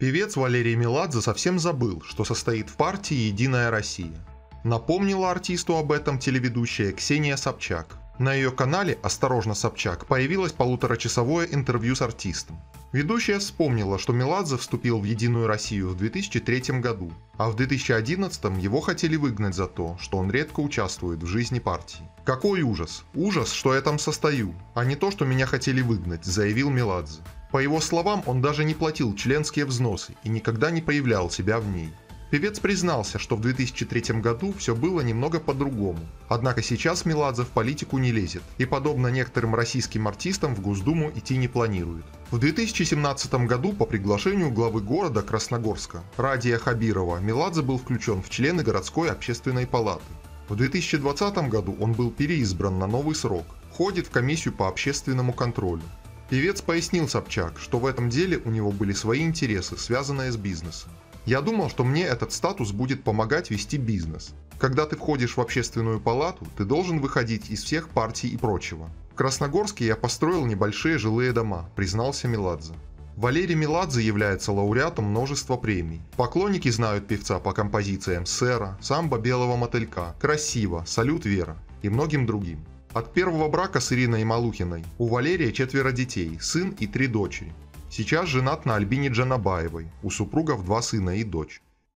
Певец Валерий Меладзе совсем забыл, что состоит в партии «Единая Россия». Напомнила артисту об этом телеведущая Ксения Собчак. На ее канале «Осторожно, Собчак» появилось полуторачасовое интервью с артистом. Ведущая вспомнила, что Меладзе вступил в «Единую Россию» в 2003 году, а в 2011 его хотели выгнать за то, что он редко участвует в жизни партии. «Какой ужас! Ужас, что я там состою, а не то, что меня хотели выгнать», – заявил Меладзе. По его словам, он даже не платил членские взносы и никогда не появлял себя в ней. Певец признался, что в 2003 году все было немного по-другому. Однако сейчас Меладзе в политику не лезет и, подобно некоторым российским артистам, в Госдуму идти не планирует. В 2017 году по приглашению главы города Красногорска Радия Хабирова Меладзе был включен в члены городской общественной палаты. В 2020 году он был переизбран на новый срок, входит в комиссию по общественному контролю. Певец пояснил Собчак, что в этом деле у него были свои интересы, связанные с бизнесом. Я думал, что мне этот статус будет помогать вести бизнес. Когда ты входишь в общественную палату, ты должен выходить из всех партий и прочего. В Красногорске я построил небольшие жилые дома, признался Меладзе. Валерий Меладзе является лауреатом множества премий. Поклонники знают певца по композициям «Сэра», «Самбо белого мотылька», «Красиво», «Салют Вера» и многим другим. От первого брака с Ириной Малухиной у Валерия четверо детей, сын и три дочери. Сейчас женат на Альбине Джанабаевой, у супругов два сына и дочь.